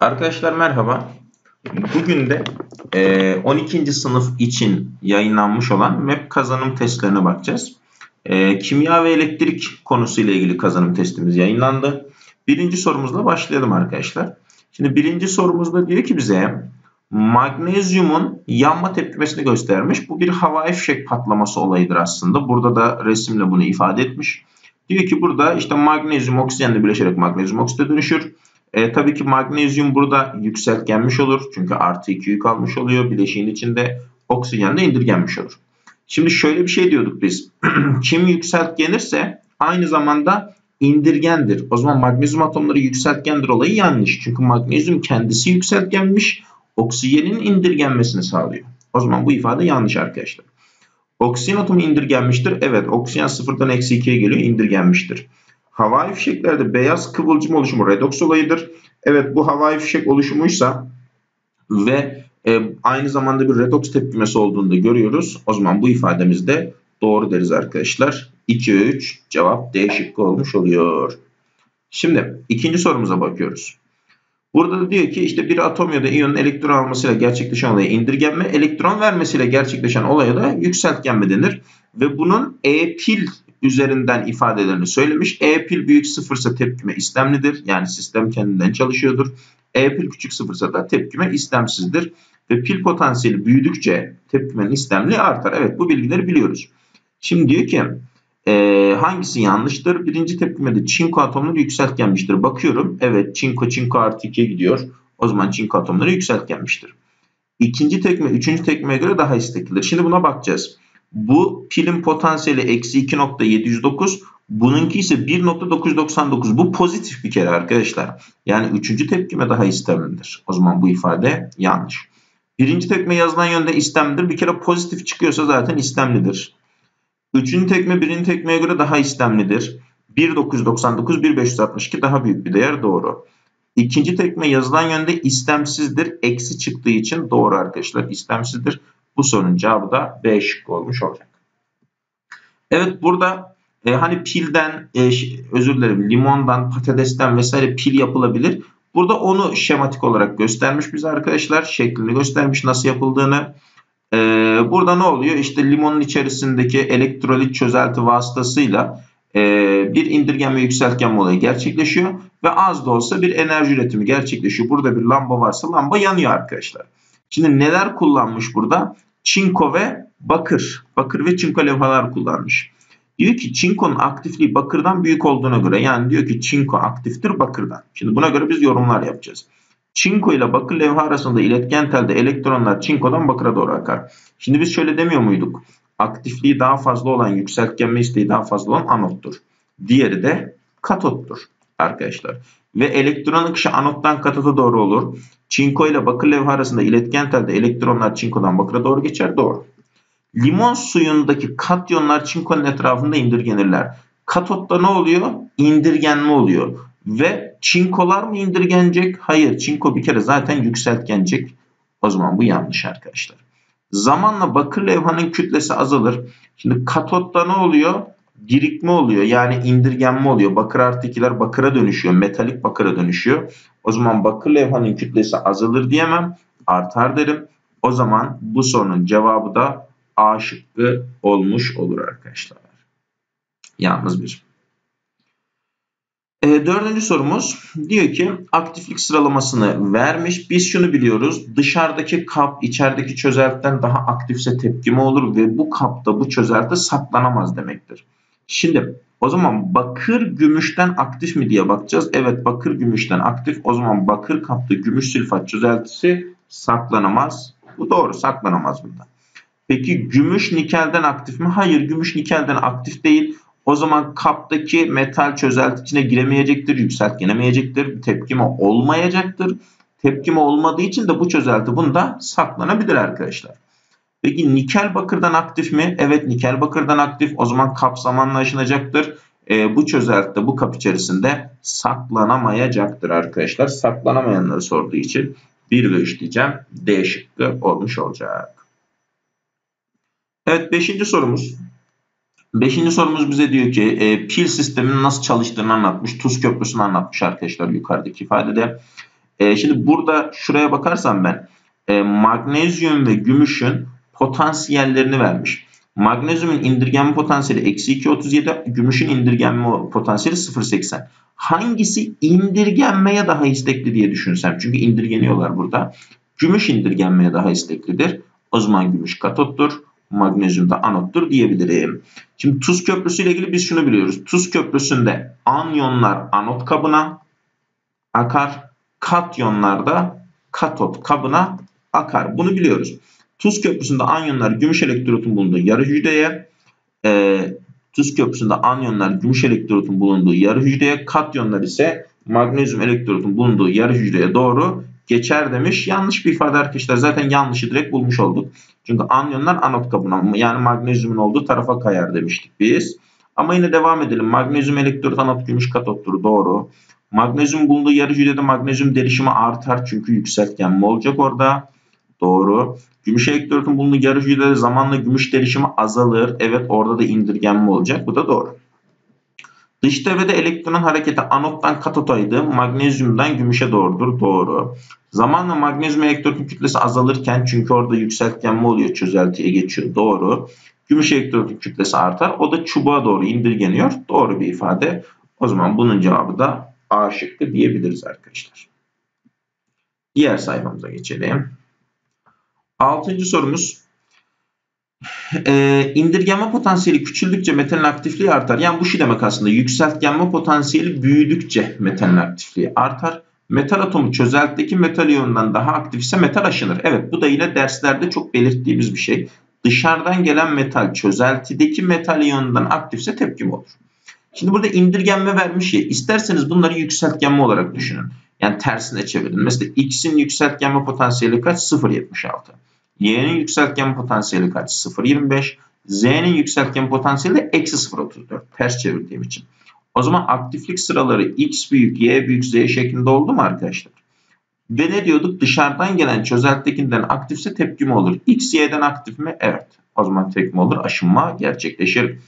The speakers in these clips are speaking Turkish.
Arkadaşlar merhaba. Bugün de e, 12. sınıf için yayınlanmış olan MEP kazanım testlerine bakacağız. E, kimya ve elektrik konusuyla ilgili kazanım testimiz yayınlandı. Birinci sorumuzla başlayalım arkadaşlar. Şimdi birinci sorumuzda diyor ki bize magnezyumun yanma tepkimesini göstermiş. Bu bir havai fişek patlaması olayıdır aslında. Burada da resimle bunu ifade etmiş. Diyor ki burada işte magnezyum oksijenle birleşerek magnezyum oksite dönüşür. E, tabii ki magnezyum burada yükseltgenmiş olur. Çünkü artı 2 yük almış oluyor. Bileşiğin içinde oksijen de indirgenmiş olur. Şimdi şöyle bir şey diyorduk biz. Kim yükseltgenirse aynı zamanda indirgendir. O zaman magnezyum atomları yükseltgendir olayı yanlış. Çünkü magnezyum kendisi yükseltgenmiş. Oksijenin indirgenmesini sağlıyor. O zaman bu ifade yanlış arkadaşlar. Oksijen atomu indirgenmiştir. Evet oksijen sıfırdan eksi 2'ye geliyor indirgenmiştir. Havai fişeklerde beyaz kıvılcım oluşumu redoks olayıdır. Evet bu havai fişek oluşumuysa ve e, aynı zamanda bir redoks tepkimesi olduğunu da görüyoruz. O zaman bu ifademizde doğru deriz arkadaşlar. 2 ve 3 cevap D şıkkı olmuş oluyor. Şimdi ikinci sorumuza bakıyoruz. Burada da diyor ki işte bir atom ya da iyonun elektron almasıyla gerçekleşen olaya indirgenme, elektron vermesiyle gerçekleşen olaya da yükseltgenme denir. Ve bunun E-pil üzerinden ifadelerini söylemiş. E pil büyük sıfırsa tepkime istemlidir. Yani sistem kendinden çalışıyordur. E pil küçük sıfırsa da tepkime istemsizdir. Ve pil potansiyeli büyüdükçe tepkimenin istemli artar. Evet bu bilgileri biliyoruz. Şimdi diyor ki e, hangisi yanlıştır? Birinci tepkimede çinko atomları yükseltgenmiştir. Bakıyorum evet çinko çinko artı 2'ye gidiyor. O zaman çinko atomları yükseltgenmiştir. İkinci tekme üçüncü tekmeye göre daha isteklidir. Şimdi buna bakacağız. Bu pilin potansiyeli eksi 2.709. Bununki ise 1.999. Bu pozitif bir kere arkadaşlar. Yani üçüncü tepkime daha istemlidir. O zaman bu ifade yanlış. Birinci tepkime yazılan yönde istemlidir. Bir kere pozitif çıkıyorsa zaten istemlidir. Üçüncü tekme birinci tekmeye göre daha istemlidir. 1.999, 1.562 daha büyük bir değer doğru. İkinci tekme yazılan yönde istemsizdir. Eksi çıktığı için doğru arkadaşlar. İstemsizdir. Bu sorunun cevabı da B şıkkı olmuş olacak. Evet burada e, hani pilden e, özür dilerim limondan patatesten vesaire pil yapılabilir. Burada onu şematik olarak göstermiş bize arkadaşlar. Şeklini göstermiş nasıl yapıldığını. E, burada ne oluyor? İşte limonun içerisindeki elektrolit çözelti vasıtasıyla e, bir indirgenme yükseltgenme olayı gerçekleşiyor. Ve az da olsa bir enerji üretimi gerçekleşiyor. Burada bir lamba varsa lamba yanıyor arkadaşlar. Şimdi neler kullanmış burada? Çinko ve bakır. Bakır ve çinko levhalar kullanmış. Diyor ki çinkonun aktifliği bakırdan büyük olduğuna göre yani diyor ki çinko aktiftir bakırdan. Şimdi buna göre biz yorumlar yapacağız. Çinko ile bakır levha arasında iletken telde elektronlar çinkodan bakıra doğru akar. Şimdi biz şöyle demiyor muyduk? Aktifliği daha fazla olan yükseltgenme isteği daha fazla olan anottur. Diğeri de katottur arkadaşlar. Ve elektron akışı anottan katota doğru olur. Çinko ile bakır levha arasında iletken telde elektronlar çinkodan bakıra doğru geçer. Doğru. Limon suyundaki katyonlar çinkonun etrafında indirgenirler. Katotta ne oluyor? İndirgenme oluyor. Ve çinkolar mı indirgenecek? Hayır. Çinko bir kere zaten yükseltgenecek. O zaman bu yanlış arkadaşlar. Zamanla bakır levhanın kütlesi azalır. Şimdi katotta ne oluyor? Birikme oluyor. Yani indirgenme oluyor. Bakır artı bakıra dönüşüyor. Metalik bakıra dönüşüyor. O zaman bakır levhanın kütlesi azalır diyemem. Artar derim. O zaman bu sorunun cevabı da A şıkkı olmuş olur arkadaşlar. Yalnız bir. E, dördüncü sorumuz diyor ki aktiflik sıralamasını vermiş. Biz şunu biliyoruz. Dışarıdaki kap içerideki çözeltiden daha aktifse tepkime olur ve bu kapta bu çözelti saklanamaz demektir. Şimdi o zaman bakır gümüşten aktif mi diye bakacağız. Evet bakır gümüşten aktif. O zaman bakır kaplı gümüş sülfat çözeltisi saklanamaz. Bu doğru saklanamaz bunda. Peki gümüş nikelden aktif mi? Hayır gümüş nikelden aktif değil. O zaman kaptaki metal çözelti içine giremeyecektir, yükseltgenemeyecektir, tepkime olmayacaktır. Tepkime olmadığı için de bu çözelti bunda saklanabilir arkadaşlar. Peki nikel bakırdan aktif mi? Evet nikel bakırdan aktif. O zaman kap zamanla aşınacaktır. E, bu çözeltide bu kap içerisinde saklanamayacaktır arkadaşlar. Saklanamayanları sorduğu için 1 ve 3 diyeceğim. D şıkkı olmuş olacak. Evet 5. sorumuz. 5. sorumuz bize diyor ki e, pil sisteminin nasıl çalıştığını anlatmış. Tuz köprüsünü anlatmış arkadaşlar yukarıdaki ifadede. E, şimdi burada şuraya bakarsam ben e, magnezyum ve gümüşün potansiyellerini vermiş. Magnezyumun indirgenme potansiyeli eksi 2.37, gümüşün indirgenme potansiyeli 0.80. Hangisi indirgenmeye daha istekli diye düşünsem. Çünkü indirgeniyorlar burada. Gümüş indirgenmeye daha isteklidir. O zaman gümüş katottur. Magnezyum da anottur diyebilirim. Şimdi tuz köprüsü ile ilgili biz şunu biliyoruz. Tuz köprüsünde anyonlar anot kabına akar. Katyonlar da katot kabına akar. Bunu biliyoruz. Tuz köprüsünde anyonlar gümüş elektrotun bulunduğu yarı hücreye, e, tuz köprüsünde anyonlar gümüş elektrotun bulunduğu yarı hücreye, katyonlar ise magnezyum elektrotun bulunduğu yarı hücreye doğru geçer demiş. Yanlış bir ifade arkadaşlar. Zaten yanlışı direkt bulmuş olduk. Çünkü anyonlar anot kabına yani magnezyumun olduğu tarafa kayar demiştik biz. Ama yine devam edelim. Magnezyum elektrot anot gümüş katottur. Doğru. Magnezyum bulunduğu yarı hücrede magnezyum derişimi artar çünkü yükseltgenme olacak orada. Doğru. Gümüş elektrotun bulunduğu yarı hücrede zamanla gümüş derişimi azalır. Evet orada da indirgenme olacak. Bu da doğru. Dış devrede elektronun hareketi anottan katotaydı. Magnezyumdan gümüşe doğrudur. Doğru. Zamanla magnezyum elektronun kütlesi azalırken çünkü orada yükseltgenme oluyor çözeltiye geçiyor. Doğru. Gümüş elektronun kütlesi artar. O da çubuğa doğru indirgeniyor. Doğru bir ifade. O zaman bunun cevabı da A şıkkı diyebiliriz arkadaşlar. Diğer sayfamıza geçelim. Altıncı sorumuz. Ee, indirgenme potansiyeli küçüldükçe metalin aktifliği artar. Yani bu şey demek aslında yükseltgenme potansiyeli büyüdükçe metalin aktifliği artar. Metal atomu çözeltideki metal iyonundan daha aktif ise metal aşınır. Evet bu da yine derslerde çok belirttiğimiz bir şey. Dışarıdan gelen metal çözeltideki metal iyonundan aktifse tepkim olur. Şimdi burada indirgenme vermiş ya. İsterseniz bunları yükseltgenme olarak düşünün. Yani tersine çevirin. Mesela X'in yükseltgenme potansiyeli kaç? 0.76. Y'nin yükseltgenme potansiyeli kaç? 0.25. Z'nin yükseltgenme potansiyeli eksi 0.34. Ters çevirdiğim için. O zaman aktiflik sıraları X büyük, Y büyük, Z şeklinde oldu mu arkadaşlar? Ve ne diyorduk? Dışarıdan gelen çözelttekinden aktifse tepkime olur. X, Y'den aktif mi? Evet. O zaman tepkime olur. Aşınma gerçekleşir.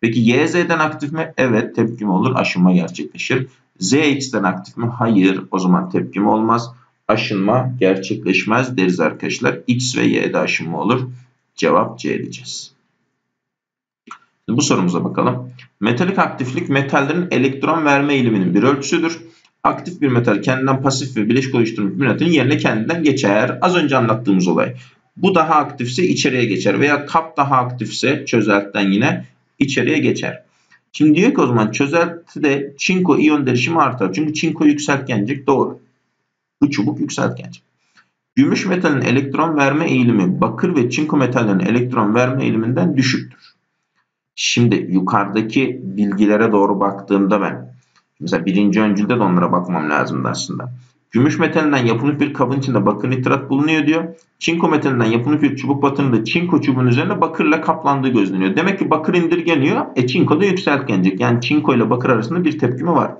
Peki Y, Z'den aktif mi? Evet. Tepkime olur. Aşınma gerçekleşir. Z, X'den aktif mi? Hayır. O zaman tepkime olmaz. Aşınma gerçekleşmez deriz arkadaşlar. X ve Y'de aşınma olur. Cevap C diyeceğiz. Şimdi bu sorumuza bakalım. Metalik aktiflik metallerin elektron verme eğiliminin bir ölçüsüdür. Aktif bir metal kendinden pasif ve bileşik oluşturmuş bir metalin yerine kendinden geçer. Az önce anlattığımız olay. Bu daha aktifse içeriye geçer veya kap daha aktifse çözeltiden yine içeriye geçer. Şimdi diyor ki o zaman çözeltide çinko iyon derişimi artar. Çünkü çinko yükseltgencik doğru. Bu çubuk yükseltgencik. Gümüş metalin elektron verme eğilimi bakır ve çinko metallerin elektron verme eğiliminden düşüktür. Şimdi yukarıdaki bilgilere doğru baktığımda ben mesela birinci öncülde de onlara bakmam lazımdı aslında. Gümüş metalinden yapılmış bir kabın içinde bakır nitrat bulunuyor diyor. Çinko metalinden yapılmış bir çubuk batırında çinko çubuğun üzerine bakırla kaplandığı gözleniyor. Demek ki bakır indirgeniyor. E çinko da yükseltgenecek. Yani çinko ile bakır arasında bir tepkime var.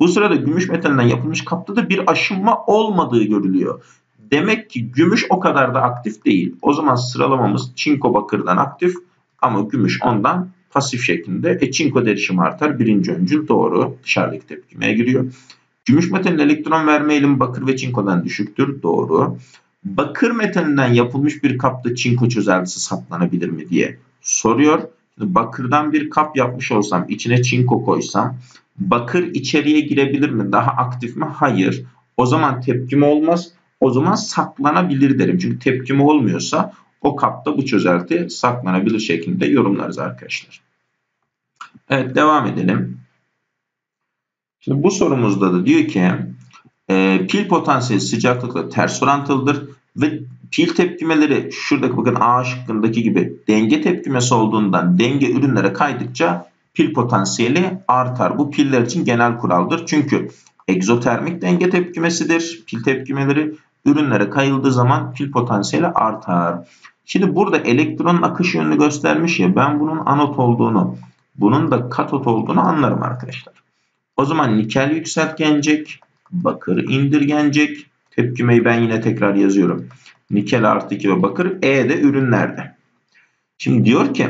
Bu sırada gümüş metalinden yapılmış kapta da bir aşınma olmadığı görülüyor. Demek ki gümüş o kadar da aktif değil. O zaman sıralamamız çinko bakırdan aktif, ama gümüş ondan pasif şeklinde. E çinko derişimi artar. Birinci öncül doğru. Dışarıdaki tepkimeye giriyor. Gümüş metalin elektron verme eğilimi bakır ve çinkodan düşüktür. Doğru. Bakır metalinden yapılmış bir kapta çinko çözeltisi saklanabilir mi diye soruyor. Bakırdan bir kap yapmış olsam, içine çinko koysam, bakır içeriye girebilir mi? Daha aktif mi? Hayır. O zaman tepkime olmaz. O zaman saklanabilir derim. Çünkü tepkime olmuyorsa o kapta bu çözelti saklanabilir şeklinde yorumlarız arkadaşlar. Evet devam edelim. Şimdi bu sorumuzda da diyor ki e, pil potansiyeli sıcaklıkla ters orantılıdır ve pil tepkimeleri şuradaki bakın A şıkkındaki gibi denge tepkimesi olduğundan denge ürünlere kaydıkça pil potansiyeli artar. Bu piller için genel kuraldır. Çünkü egzotermik denge tepkimesidir. Pil tepkimeleri ürünlere kayıldığı zaman pil potansiyeli artar. Şimdi burada elektronun akış yönünü göstermiş ya ben bunun anot olduğunu bunun da katot olduğunu anlarım arkadaşlar. O zaman nikel yükseltgenecek, bakır indirgenecek. Tepkimeyi ben yine tekrar yazıyorum. Nikel artı 2 ve bakır E de ürünlerde. Şimdi diyor ki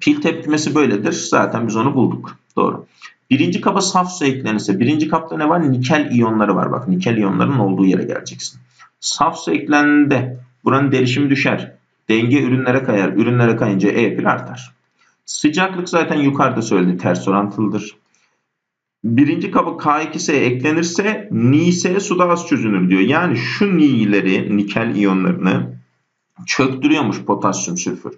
pil tepkimesi böyledir. Zaten biz onu bulduk. Doğru. Birinci kaba saf su eklenirse birinci kapta ne var? Nikel iyonları var. Bak nikel iyonların olduğu yere geleceksin. Saf su eklendiğinde buranın derişimi düşer. Denge ürünlere kayar. Ürünlere kayınca E pil artar. Sıcaklık zaten yukarıda söyledi ters orantılıdır. Birinci kaba K2S eklenirse NiS suda az çözünür diyor. Yani şu Ni'leri, nikel iyonlarını çöktürüyormuş potasyum sülfür.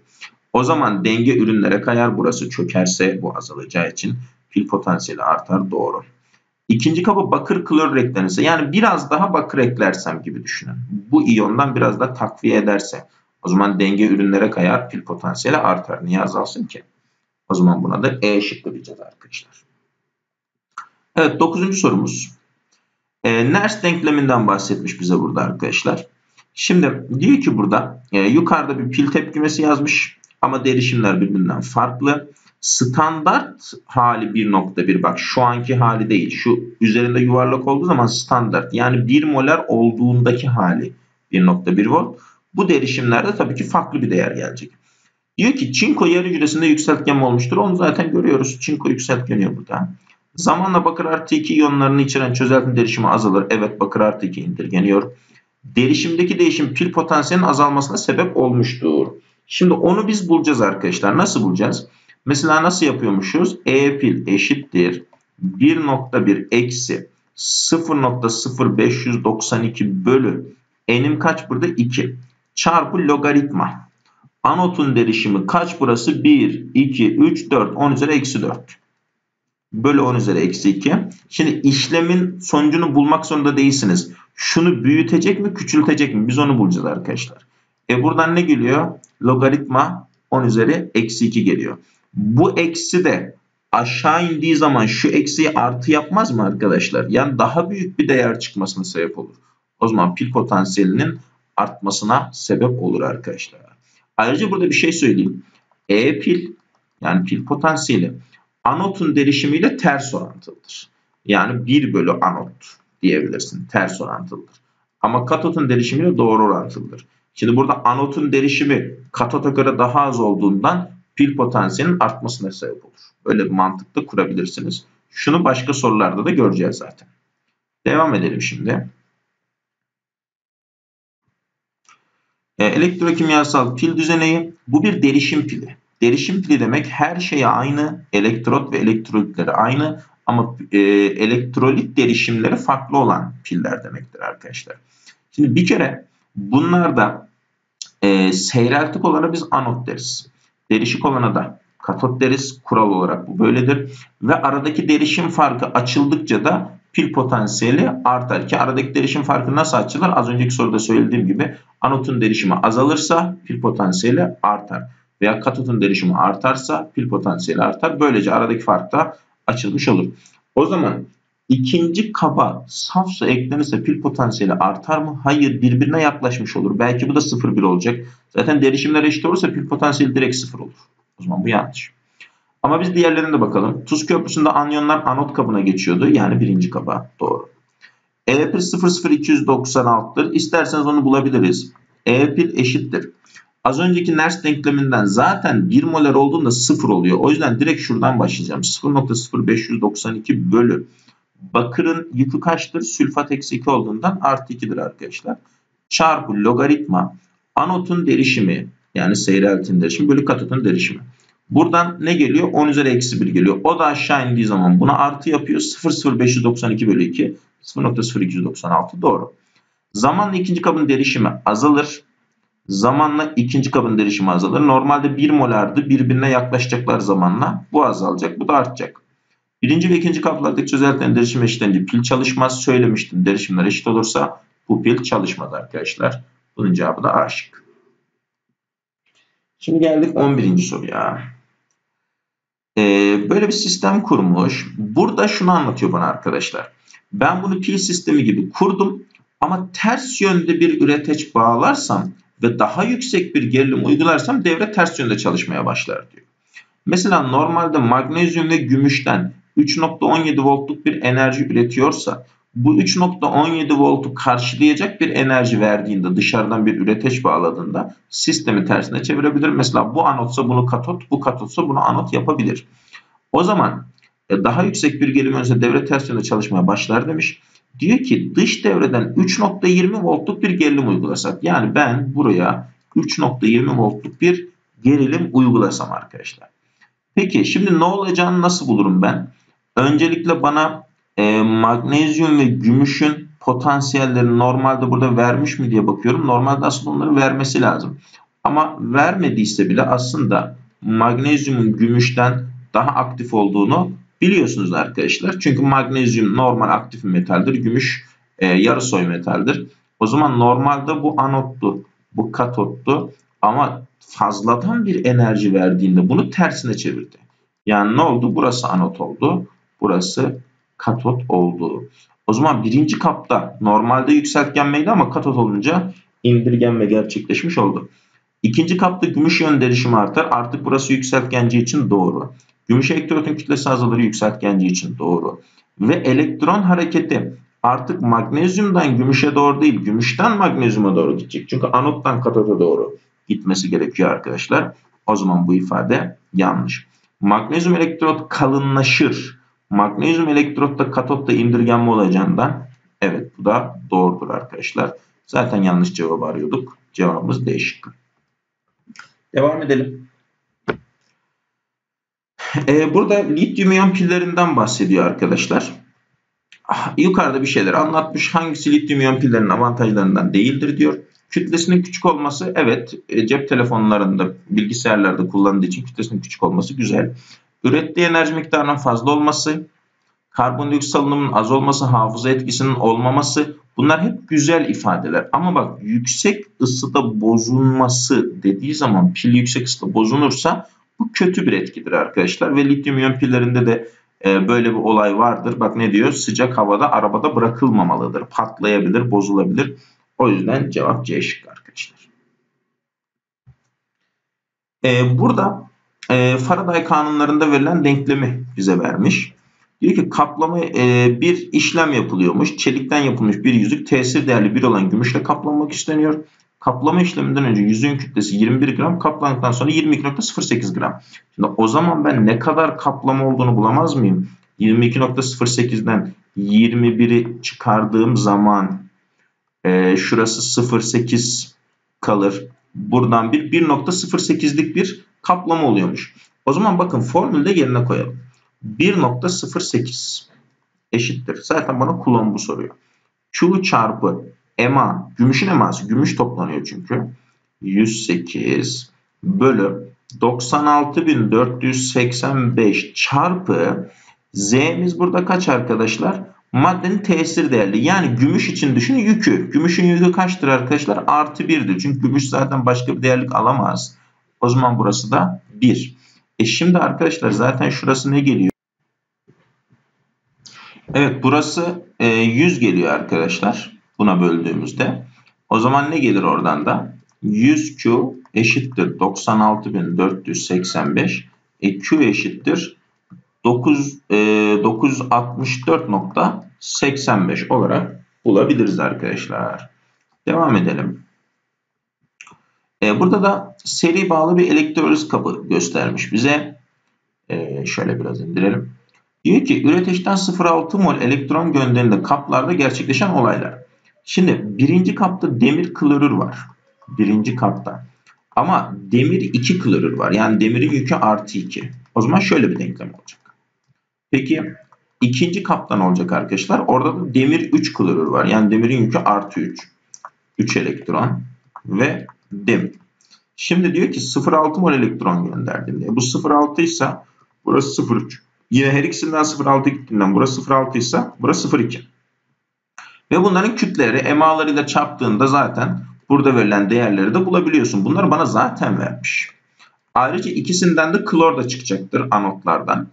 O zaman denge ürünlere kayar. Burası çökerse bu azalacağı için pil potansiyeli artar. Doğru. İkinci kaba bakır klor eklenirse yani biraz daha bakır eklersem gibi düşünün. Bu iyondan biraz da takviye ederse o zaman denge ürünlere kayar pil potansiyeli artar. Niye azalsın ki? O zaman buna da E şıkkı diyeceğiz arkadaşlar. Evet dokuzuncu sorumuz. E, Nernst denkleminden bahsetmiş bize burada arkadaşlar. Şimdi diyor ki burada e, yukarıda bir pil tepkimesi yazmış ama derişimler birbirinden farklı. Standart hali 1.1 bak şu anki hali değil. Şu üzerinde yuvarlak olduğu zaman standart yani 1 molar olduğundaki hali 1.1 volt. Bu derişimlerde tabii ki farklı bir değer gelecek. Diyor ki çinko yarı hücresinde yükseltgen olmuştur. Onu zaten görüyoruz. Çinko yükseltgeniyor burada. Zamanla bakır artı 2 iyonlarını içeren çözelti derişimi azalır. Evet bakır artı 2 indirgeniyor. Derişimdeki değişim pil potansiyelinin azalmasına sebep olmuştur. Şimdi onu biz bulacağız arkadaşlar. Nasıl bulacağız? Mesela nasıl yapıyormuşuz? E pil eşittir 1.1 eksi 0.0592 bölü n'im kaç burada? 2 çarpı logaritma. Anotun derişimi kaç burası? 1, 2, 3, 4. 10 üzeri eksi 4. Bölü 10 üzeri eksi 2. Şimdi işlemin sonucunu bulmak zorunda değilsiniz. Şunu büyütecek mi küçültecek mi? Biz onu bulacağız arkadaşlar. E buradan ne geliyor? Logaritma 10 üzeri eksi 2 geliyor. Bu eksi de aşağı indiği zaman şu eksiyi artı yapmaz mı arkadaşlar? Yani daha büyük bir değer çıkmasına sebep olur. O zaman pil potansiyelinin artmasına sebep olur arkadaşlar. Ayrıca burada bir şey söyleyeyim. E pil yani pil potansiyeli anotun derişimiyle ters orantılıdır. Yani 1 bölü anot diyebilirsin. Ters orantılıdır. Ama katotun derişimiyle doğru orantılıdır. Şimdi burada anotun derişimi katota göre daha az olduğundan pil potansiyelinin artmasına sebep olur. Böyle bir mantıkla kurabilirsiniz. Şunu başka sorularda da göreceğiz zaten. Devam edelim şimdi. E, elektrokimyasal pil düzeneyi bu bir derişim pili. Derişim pili demek her şeye aynı, elektrot ve elektrolitleri aynı ama e, elektrolit derişimleri farklı olan piller demektir arkadaşlar. Şimdi bir kere bunlarda e, seyreltik olana biz anot deriz. Derişik olana da katot deriz. Kural olarak bu böyledir. Ve aradaki derişim farkı açıldıkça da pil potansiyeli artar ki aradaki derişim farkı nasıl açılır? Az önceki soruda söylediğim gibi anotun derişimi azalırsa pil potansiyeli artar. Veya katotun derişimi artarsa pil potansiyeli artar. Böylece aradaki fark da açılmış olur. O zaman ikinci kaba saf su eklenirse pil potansiyeli artar mı? Hayır birbirine yaklaşmış olur. Belki bu da 0,1 olacak. Zaten derişimler eşit olursa pil potansiyeli direkt 0 olur. O zaman bu yanlış. Ama biz diğerlerine de bakalım. Tuz köprüsünde anyonlar anot kabına geçiyordu. Yani birinci kaba. Doğru. E pil 00296'dır. İsterseniz onu bulabiliriz. E pil eşittir. Az önceki Nernst denkleminden zaten 1 molar olduğunda 0 oluyor. O yüzden direkt şuradan başlayacağım. 0.0592 bölü. Bakırın yükü kaçtır? Sülfat eksi 2 olduğundan artı 2'dir arkadaşlar. Çarpı logaritma anotun derişimi yani seyreltin derişimi bölü katotun derişimi. Buradan ne geliyor? 10 üzeri eksi 1 geliyor. O da aşağı indiği zaman buna artı yapıyor. 0,0592 bölü 2. 0,0296 doğru. Zamanla ikinci kabın derişimi azalır. Zamanla ikinci kabın derişimi azalır. Normalde 1 molardı. Birbirine yaklaşacaklar zamanla. Bu azalacak. Bu da artacak. Birinci ve ikinci kaplardaki çözeltilerin derişim eşitlenince pil çalışmaz. Söylemiştim. Derişimler eşit olursa bu pil çalışmaz arkadaşlar. Bunun cevabı da A. Şimdi geldik 11. soruya. Ee, böyle bir sistem kurmuş. Burada şunu anlatıyor bana arkadaşlar. Ben bunu pil sistemi gibi kurdum ama ters yönde bir üreteç bağlarsam ve daha yüksek bir gerilim uygularsam devre ters yönde çalışmaya başlar diyor. Mesela normalde magnezyum ve gümüşten 3.17 voltluk bir enerji üretiyorsa bu 3.17 voltu karşılayacak bir enerji verdiğinde dışarıdan bir üreteç bağladığında sistemi tersine çevirebilir. Mesela bu anotsa bunu katot, bu katotsa bunu anot yapabilir. O zaman e, daha yüksek bir gerilim önce devre ters yönde çalışmaya başlar demiş. Diyor ki dış devreden 3.20 voltluk bir gerilim uygulasak. Yani ben buraya 3.20 voltluk bir gerilim uygulasam arkadaşlar. Peki şimdi ne olacağını nasıl bulurum ben? Öncelikle bana e, magnezyum ve gümüşün potansiyellerini normalde burada vermiş mi diye bakıyorum. Normalde aslında onları vermesi lazım. Ama vermediyse bile aslında magnezyumun gümüşten daha aktif olduğunu biliyorsunuz arkadaşlar. Çünkü magnezyum normal aktif metaldir. Gümüş e, yarı soy metaldir. O zaman normalde bu anottu, bu katottu ama fazladan bir enerji verdiğinde bunu tersine çevirdi. Yani ne oldu? Burası anot oldu. Burası katot oldu. O zaman birinci kapta normalde yükseltgenmeydi ama katot olunca indirgenme gerçekleşmiş oldu. İkinci kapta gümüş yön derişimi artar. Artık burası yükseltgenci için doğru. Gümüş elektrotun kütlesi azalır yükseltgenci için doğru. Ve elektron hareketi artık magnezyumdan gümüşe doğru değil, gümüşten magnezyuma doğru gidecek. Çünkü anottan katota doğru gitmesi gerekiyor arkadaşlar. O zaman bu ifade yanlış. Magnezyum elektrot kalınlaşır. Magnezyum elektrotta katotta indirgenme olacağından evet bu da doğrudur arkadaşlar. Zaten yanlış cevabı arıyorduk. Cevabımız D şıkkı. Devam edelim. Ee, burada lityum iyon pillerinden bahsediyor arkadaşlar. Ah, yukarıda bir şeyler anlatmış. Hangisi lityum iyon pillerinin avantajlarından değildir diyor. Kütlesinin küçük olması evet e, cep telefonlarında bilgisayarlarda kullanıldığı için kütlesinin küçük olması güzel. Ürettiği enerji miktarının fazla olması, karbondioksit salınımının az olması, hafıza etkisinin olmaması bunlar hep güzel ifadeler. Ama bak yüksek ısıda bozulması dediği zaman pil yüksek ısıda bozulursa kötü bir etkidir arkadaşlar. Ve lityum iyon pillerinde de e, böyle bir olay vardır. Bak ne diyor? Sıcak havada arabada bırakılmamalıdır. Patlayabilir, bozulabilir. O yüzden cevap C şıkkı arkadaşlar. E, burada e, Faraday kanunlarında verilen denklemi bize vermiş. Diyor ki kaplama e, bir işlem yapılıyormuş. Çelikten yapılmış bir yüzük tesir değerli bir olan gümüşle kaplanmak isteniyor. Kaplama işleminden önce yüzüğün kütlesi 21 gram, kaplandıktan sonra 22.08 gram. Şimdi o zaman ben ne kadar kaplama olduğunu bulamaz mıyım? 22.08'den 21'i çıkardığım zaman e, şurası 0.8 kalır. Buradan bir 1.08'lik bir kaplama oluyormuş. O zaman bakın formülde yerine koyalım. 1.08 eşittir. Zaten bana kulon bu soruyor. Q çarpı EMA, gümüşün eması, gümüş toplanıyor çünkü. 108 bölü 96.485 çarpı Z'miz burada kaç arkadaşlar? Maddenin tesir değerli. Yani gümüş için düşün yükü. Gümüşün yükü kaçtır arkadaşlar? Artı 1'dir. Çünkü gümüş zaten başka bir değerlik alamaz. O zaman burası da 1. E şimdi arkadaşlar zaten şurası ne geliyor? Evet burası 100 e, geliyor arkadaşlar. Buna böldüğümüzde. O zaman ne gelir oradan da? 100Q eşittir 96.485. E, Q eşittir 9, e, 964.85 olarak bulabiliriz arkadaşlar. Devam edelim. E, burada da seri bağlı bir elektroliz kabı göstermiş bize. E, şöyle biraz indirelim. Diyor ki üreteçten 0,6 mol elektron gönderiminde kaplarda gerçekleşen olaylar. Şimdi birinci kapta demir klorür var. Birinci kapta. Ama demir 2 klorür var. Yani demirin yükü artı 2. O zaman şöyle bir denklem olacak. Peki ikinci kaptan olacak arkadaşlar. Orada da demir 3 klorür var. Yani demirin yükü artı 3. 3 elektron ve demir. Şimdi diyor ki 0,6 mol elektron gönderdim diye. Bu 0,6 ise burası 0,3. Yine her ikisinden 0,6 gittiğinden burası 0,6 ise burası 0,2. Ve bunların kütleri emalarıyla çarptığında zaten burada verilen değerleri de bulabiliyorsun. Bunları bana zaten vermiş. Ayrıca ikisinden de klor da çıkacaktır anotlardan.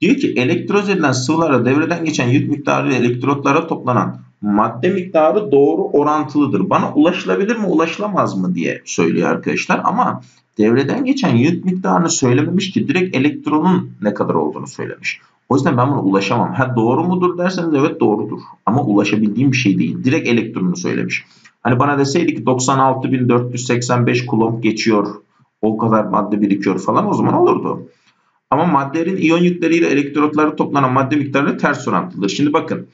Diyor ki elektroz edilen sıvılara devreden geçen yük miktarı ile elektrotlara toplanan madde miktarı doğru orantılıdır. Bana ulaşılabilir mi ulaşılamaz mı diye söylüyor arkadaşlar. Ama devreden geçen yük miktarını söylememiş ki direkt elektronun ne kadar olduğunu söylemiş. O yüzden ben buna ulaşamam. Ha doğru mudur derseniz evet doğrudur. Ama ulaşabildiğim bir şey değil. Direkt elektronunu söylemiş. Hani bana deseydi ki 96.485 kulomb geçiyor. O kadar madde birikiyor falan o zaman olurdu. Ama maddelerin iyon yükleriyle elektrotları toplanan madde miktarları ters orantılıdır. Şimdi bakın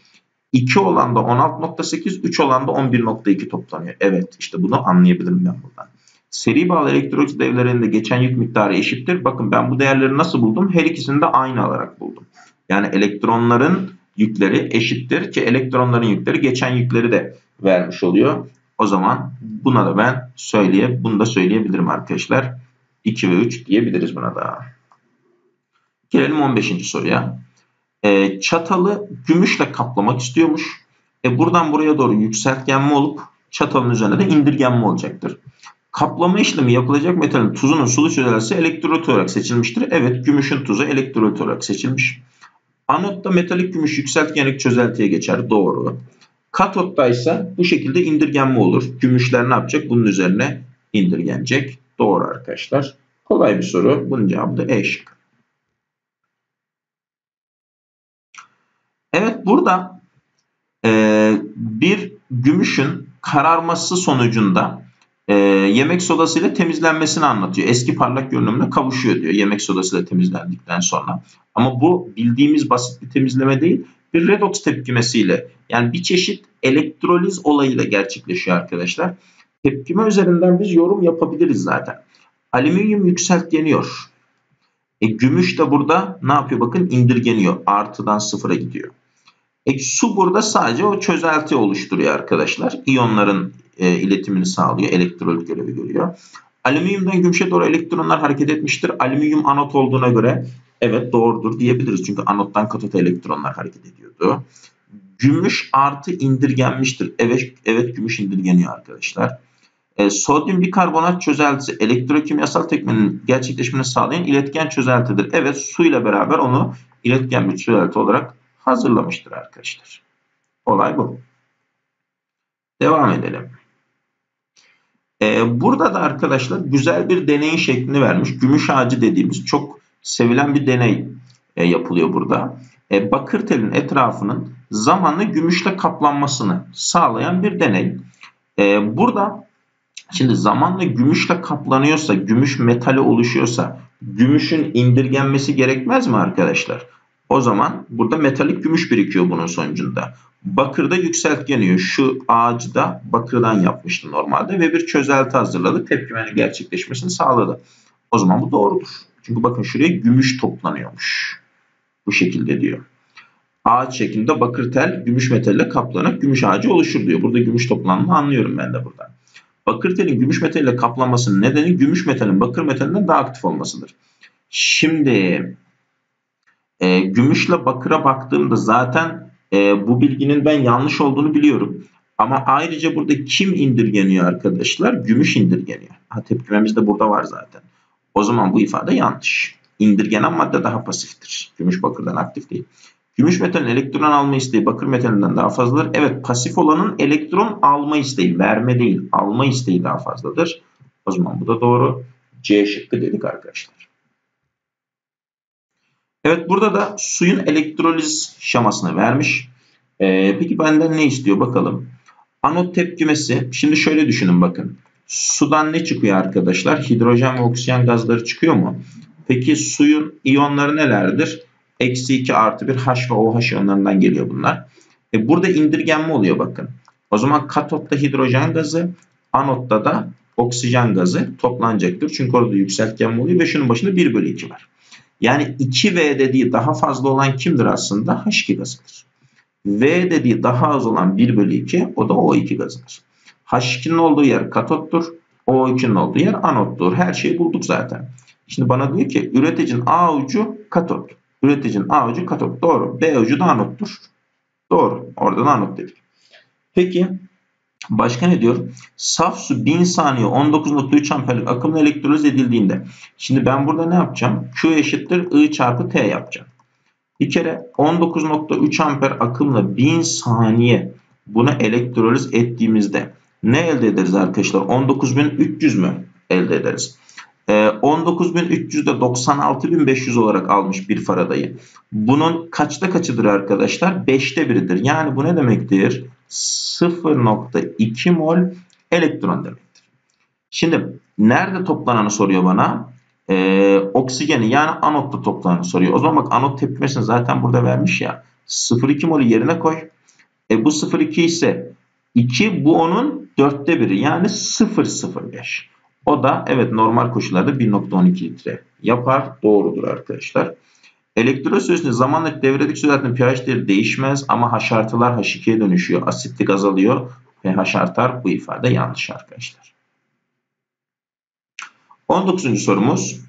2 olan da 16.8, 3 olan da 11.2 toplanıyor. Evet işte bunu anlayabilirim ben buradan. Seri bağlı elektrolit devrelerinde geçen yük miktarı eşittir. Bakın ben bu değerleri nasıl buldum? Her ikisini de aynı alarak buldum. Yani elektronların yükleri eşittir ki elektronların yükleri geçen yükleri de vermiş oluyor. O zaman buna da ben söyleye, bunu da söyleyebilirim arkadaşlar. 2 ve 3 diyebiliriz buna da. Gelelim 15. soruya. E, çatalı gümüşle kaplamak istiyormuş. E, buradan buraya doğru yükseltgenme olup çatalın üzerine de indirgenme olacaktır. Kaplama işlemi yapılacak metalin tuzunun sulu çözeltisi elektrolit olarak seçilmiştir. Evet gümüşün tuzu elektrolit olarak seçilmiş. Anotta metalik gümüş yükseltgenlik çözeltiye geçer. Doğru. Katotta ise bu şekilde indirgenme olur. Gümüşler ne yapacak? Bunun üzerine indirgenecek. Doğru arkadaşlar. Kolay bir soru. Bunun cevabı da E şıkkı. Evet burada e, bir gümüşün kararması sonucunda e, yemek sodasıyla temizlenmesini anlatıyor. Eski parlak görünümüne kavuşuyor diyor yemek sodasıyla temizlendikten sonra. Ama bu bildiğimiz basit bir temizleme değil bir redox tepkimesiyle yani bir çeşit elektroliz olayıyla gerçekleşiyor arkadaşlar. Tepkime üzerinden biz yorum yapabiliriz zaten. Alüminyum yükseltgeniyor. E, gümüş de burada ne yapıyor bakın indirgeniyor. Artıdan sıfıra gidiyor. E, su burada sadece o çözelti oluşturuyor arkadaşlar. İyonların e, iletimini sağlıyor. Elektrolit görevi görüyor. Alüminyumdan gümüşe doğru elektronlar hareket etmiştir. Alüminyum anot olduğuna göre evet doğrudur diyebiliriz. Çünkü anottan katota elektronlar hareket ediyordu. Gümüş artı indirgenmiştir. Evet, evet gümüş indirgeniyor arkadaşlar. E, sodyum bikarbonat çözeltisi elektrokimyasal tekmenin gerçekleşmesini sağlayan iletken çözeltidir. Evet su ile beraber onu iletken bir çözelti olarak hazırlamıştır arkadaşlar. Olay bu. Devam edelim. Ee, burada da arkadaşlar güzel bir deneyin şeklini vermiş. Gümüş ağacı dediğimiz çok sevilen bir deney e, yapılıyor burada. E, bakır telin etrafının zamanla gümüşle kaplanmasını sağlayan bir deney. E, burada şimdi zamanla gümüşle kaplanıyorsa, gümüş metali oluşuyorsa gümüşün indirgenmesi gerekmez mi arkadaşlar? O zaman burada metalik gümüş birikiyor bunun sonucunda. Bakırda yükseltgeniyor. Şu ağacı da bakırdan yapmıştı normalde ve bir çözelti hazırladı. Tepkimenin gerçekleşmesini sağladı. O zaman bu doğrudur. Çünkü bakın şuraya gümüş toplanıyormuş. Bu şekilde diyor. Ağaç şeklinde bakır tel gümüş metalle kaplanıp gümüş ağacı oluşur diyor. Burada gümüş toplanma anlıyorum ben de buradan. Bakır telin gümüş metalle kaplanmasının nedeni gümüş metalin bakır metalinden daha aktif olmasıdır. Şimdi e, gümüşle bakıra baktığımda zaten e, bu bilginin ben yanlış olduğunu biliyorum. Ama ayrıca burada kim indirgeniyor arkadaşlar? Gümüş indirgeniyor. Ha, tepkimemiz de burada var zaten. O zaman bu ifade yanlış. İndirgenen madde daha pasiftir. Gümüş bakırdan aktif değil. Gümüş metalin elektron alma isteği bakır metalinden daha fazladır. Evet pasif olanın elektron alma isteği, verme değil, alma isteği daha fazladır. O zaman bu da doğru. C şıkkı dedik arkadaşlar. Evet burada da suyun elektroliz şamasını vermiş. Ee, peki benden ne istiyor bakalım. Anot tepkimesi. Şimdi şöyle düşünün bakın. Sudan ne çıkıyor arkadaşlar? Hidrojen ve oksijen gazları çıkıyor mu? Peki suyun iyonları nelerdir? Eksi 2 artı 1 H ve OH iyonlarından geliyor bunlar. E burada indirgenme oluyor bakın. O zaman katotta hidrojen gazı, anotta da oksijen gazı toplanacaktır. Çünkü orada yükseltgenme oluyor ve şunun başında 1 bölü 2 var. Yani 2V dediği daha fazla olan kimdir aslında? H2 gazıdır. V dediği daha az olan 1 bölü 2 o da O2 gazıdır. H2'nin olduğu yer katottur. O2'nin olduğu yer anottur. Her şeyi bulduk zaten. Şimdi bana diyor ki üreticinin A ucu katot. Üreticinin A ucu katot. Doğru. B ucu da anottur. Doğru. Orada da anot dedik. Peki Başka ne diyor? Saf su 1000 saniye 19.3 amperlik akımla elektroliz edildiğinde. Şimdi ben burada ne yapacağım? Q eşittir I çarpı T yapacağım. Bir kere 19.3 amper akımla 1000 saniye buna elektroliz ettiğimizde ne elde ederiz arkadaşlar? 19.300 mü elde ederiz? 19.300'de ee, 96.500 olarak almış bir Faradayı. Bunun kaçta kaçıdır arkadaşlar? 5'te biridir. Yani bu ne demektir? 0.2 mol elektron demektir. Şimdi nerede toplananı soruyor bana. e, oksijeni yani anotta toplamını soruyor. O zaman bak anot tepkimesini zaten burada vermiş ya. 0,2 molü yerine koy. E bu 0,2 ise 2 bu onun dörtte biri yani 0,05. O da evet normal koşullarda 1,12 litre yapar. Doğrudur arkadaşlar. Elektroliz süresinde zamanla devredeki süratin pH değeri değişmez ama H artılar H2'ye dönüşüyor. Asitlik azalıyor. pH artar. Bu ifade yanlış arkadaşlar. 19. sorumuz.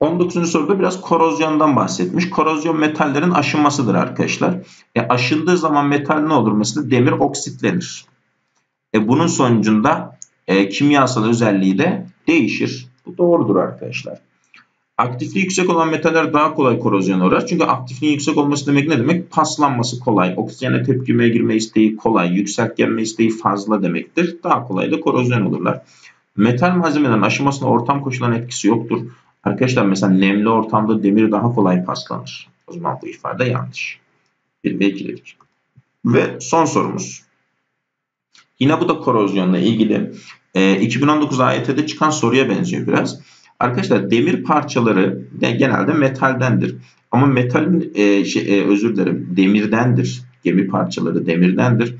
19. soruda biraz korozyondan bahsetmiş. Korozyon metallerin aşınmasıdır arkadaşlar. E, aşındığı zaman metal ne olur? Mesela demir oksitlenir. E, bunun sonucunda e, kimyasal özelliği de değişir. Bu doğrudur arkadaşlar. Aktifliği yüksek olan metaller daha kolay korozyon uğrar. Çünkü aktifliğin yüksek olması demek ne demek? Paslanması kolay, oksijene tepkimeye girme isteği kolay, yüksek gelme isteği fazla demektir. Daha kolay da korozyon olurlar. Metal malzemelerin aşımasına ortam koşullarının etkisi yoktur. Arkadaşlar mesela nemli ortamda demir daha kolay paslanır. O zaman bu ifade yanlış. Bir ve. Ve son sorumuz. Yine bu da korozyonla ilgili. E, 2019 AYT'de çıkan soruya benziyor biraz. Arkadaşlar demir parçaları genelde metaldendir. Ama metalin e, şey, e, özür dilerim demirdendir. Gemi parçaları demirdendir.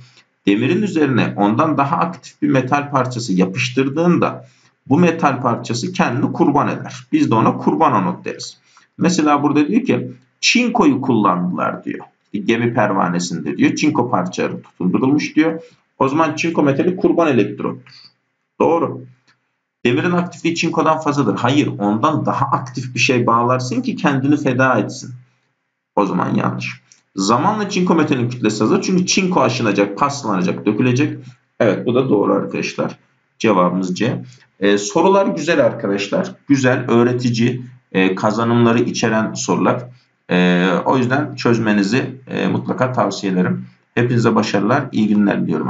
Demirin üzerine ondan daha aktif bir metal parçası yapıştırdığında bu metal parçası kendini kurban eder. Biz de ona kurban anot deriz. Mesela burada diyor ki çinkoyu kullandılar diyor. Gemi pervanesinde diyor. Çinko parçaları tutundurulmuş diyor. O zaman çinko metali kurban elektrottur. Doğru. Demirin aktifliği çinkodan fazladır. Hayır ondan daha aktif bir şey bağlarsın ki kendini feda etsin. O zaman yanlış. Zamanla çinko metalin kütlesi azalır. Çünkü çinko aşınacak, paslanacak, dökülecek. Evet bu da doğru arkadaşlar. Cevabımız C. Ee, sorular güzel arkadaşlar. Güzel, öğretici, e, kazanımları içeren sorular. E, o yüzden çözmenizi e, mutlaka tavsiye ederim. Hepinize başarılar, iyi günler diliyorum.